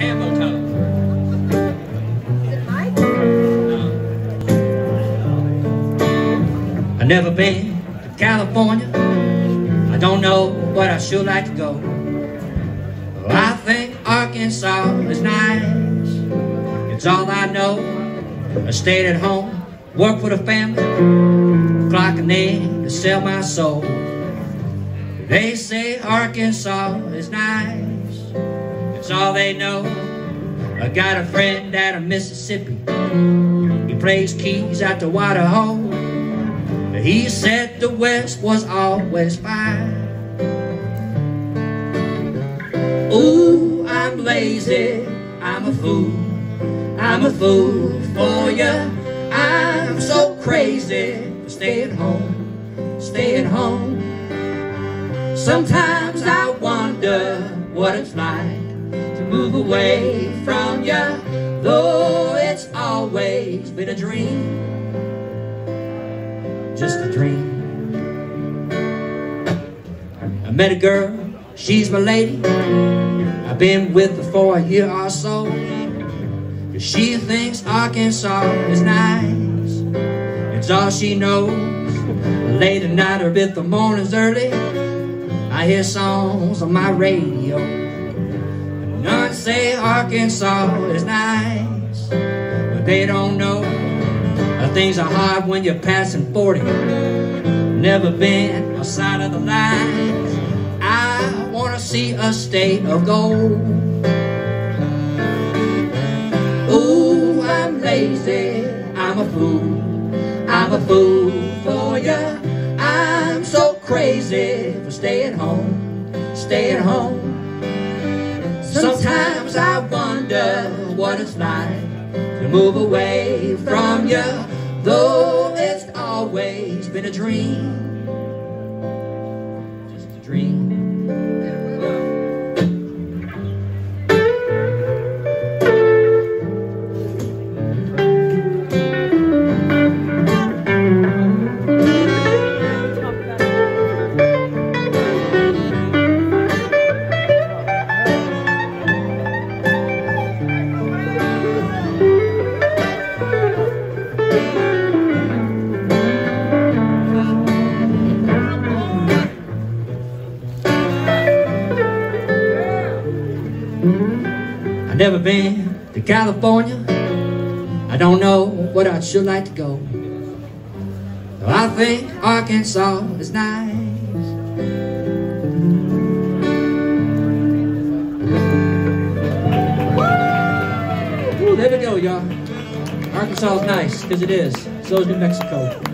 camel toe. I never been to California. I don't know, but I sure like to go. Well, I think Arkansas is nice. It's all I know. I stayed at home, worked for the family, clocking in to sell my soul. They say Arkansas is nice. All they know. I got a friend out of Mississippi. He plays keys at the water hole. He said the West was always fine. Ooh, I'm lazy, I'm a fool, I'm a fool for ya. I'm so crazy for staying home, staying home. Sometimes I wonder what it's like to move away from ya, though it's always been a dream just a dream. I met a girl, she's my lady. I've been with her for a year or so. She thinks Arkansas is nice. It's all she knows. Late at night or if the morning's early, I hear songs on my radio. None say Arkansas is nice, but they don't know Things are hard when you're passing 40. Never been outside of the line. I wanna see a state of gold. Ooh, I'm lazy, I'm a fool. I'm a fool for ya. I'm so crazy for staying home, staying home. Sometimes I wonder what it's like to move away from you Though it's always been a dream I've never been to California. I don't know, but I'd sure like to go. I think Arkansas is nice. There we go, y'all. Arkansas is nice, because it is. So is New Mexico.